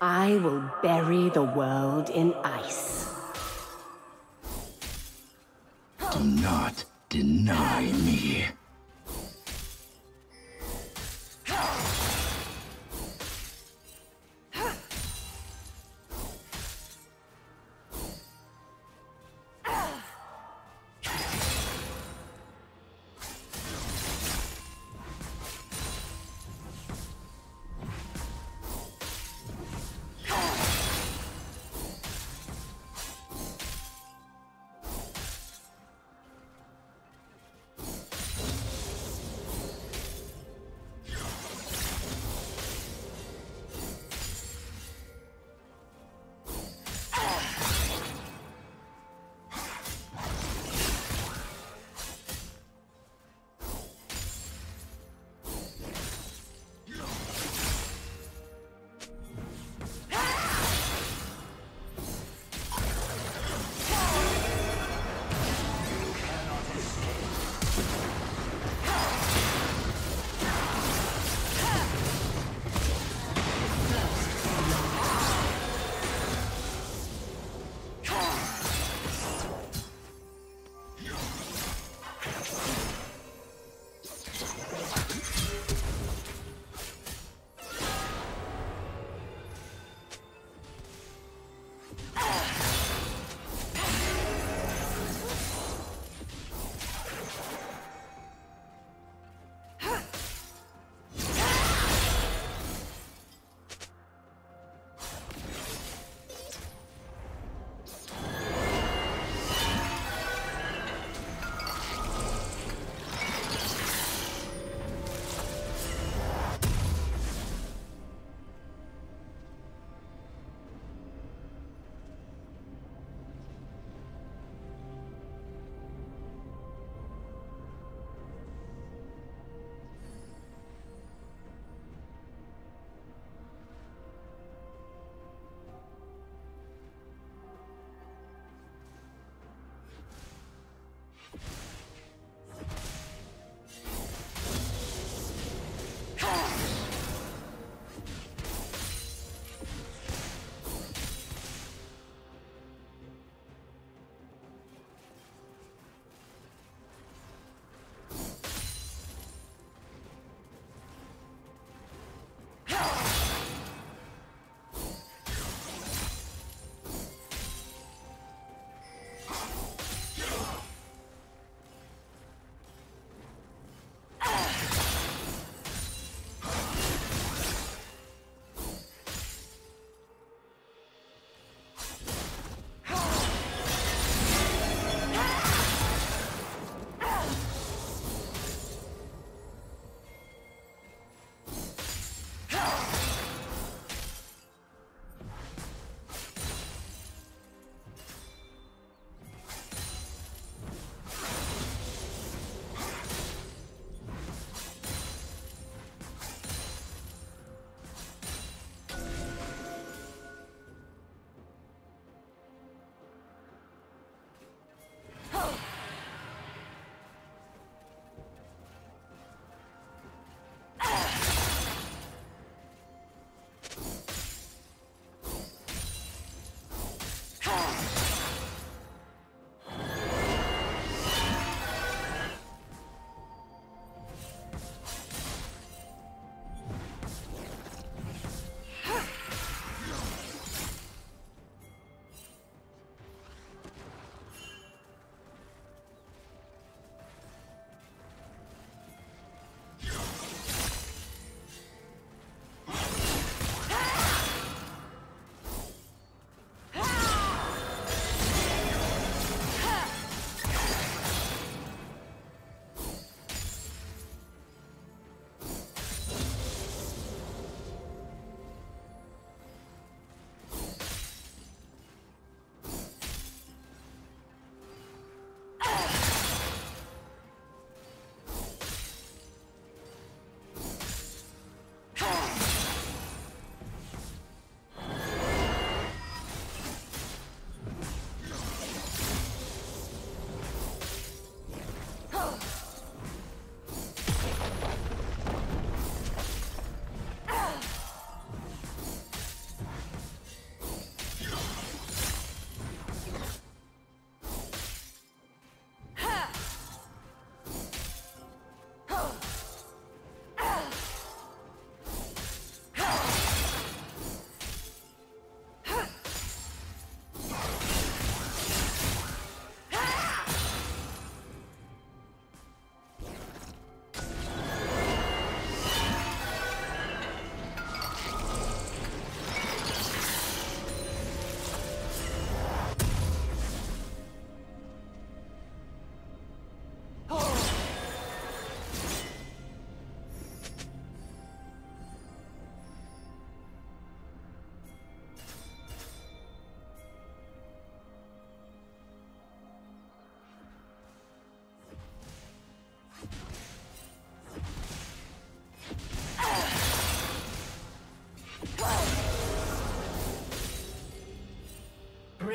I will bury the world in ice. Do not deny me.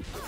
Ah!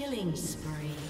Killing spree.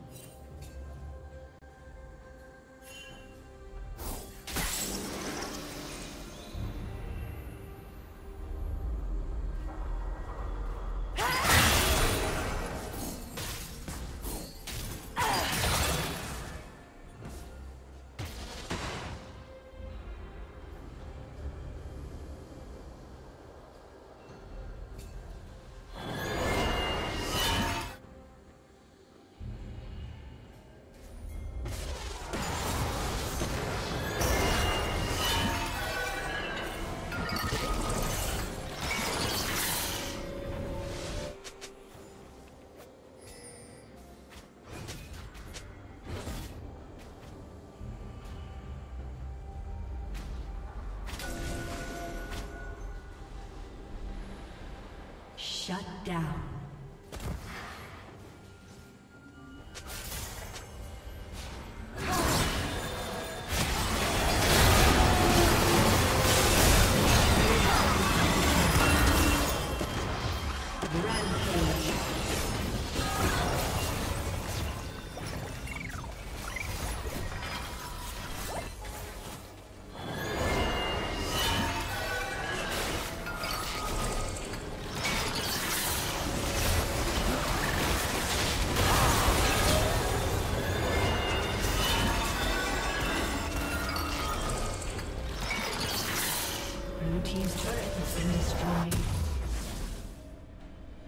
Shut down.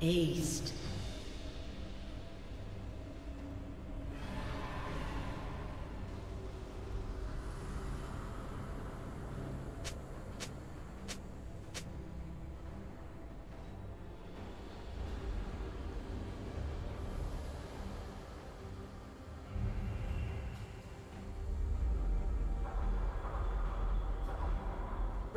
Aced.